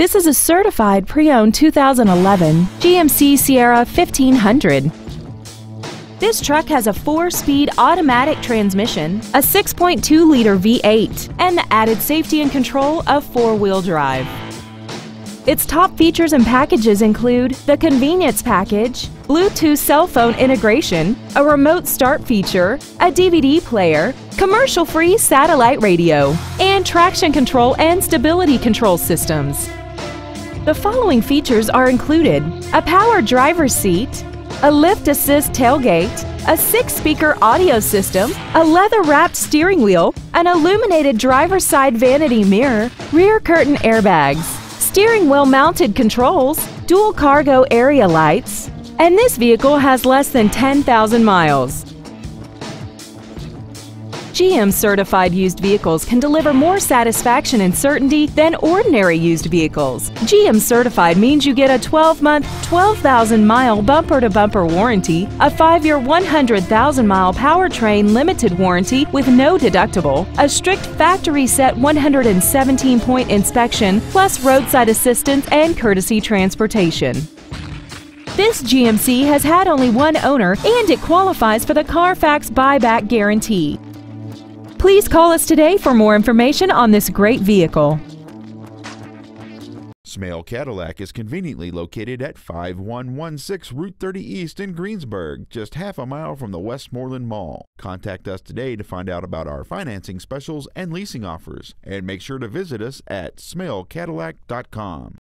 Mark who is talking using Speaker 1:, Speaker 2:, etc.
Speaker 1: This is a certified pre-owned 2011 GMC Sierra 1500. This truck has a four-speed automatic transmission, a 6.2-liter V8, and the added safety and control of four-wheel drive. Its top features and packages include the convenience package, Bluetooth cell phone integration, a remote start feature, a DVD player, commercial-free satellite radio, and traction control and stability control systems. The following features are included a power driver's seat, a lift assist tailgate, a six speaker audio system, a leather wrapped steering wheel, an illuminated driver's side vanity mirror, rear curtain airbags, steering wheel mounted controls, dual cargo area lights, and this vehicle has less than 10,000 miles. GM certified used vehicles can deliver more satisfaction and certainty than ordinary used vehicles. GM certified means you get a 12 month, 12,000 mile bumper to bumper warranty, a 5 year, 100,000 mile powertrain limited warranty with no deductible, a strict factory set 117 point inspection, plus roadside assistance and courtesy transportation. This GMC has had only one owner and it qualifies for the Carfax buyback guarantee. Please call us today for more information on this great vehicle.
Speaker 2: Smail Cadillac is conveniently located at 5116 Route 30 East in Greensburg, just half a mile from the Westmoreland Mall. Contact us today to find out about our financing specials and leasing offers, and make sure to visit us at smailcadillac.com.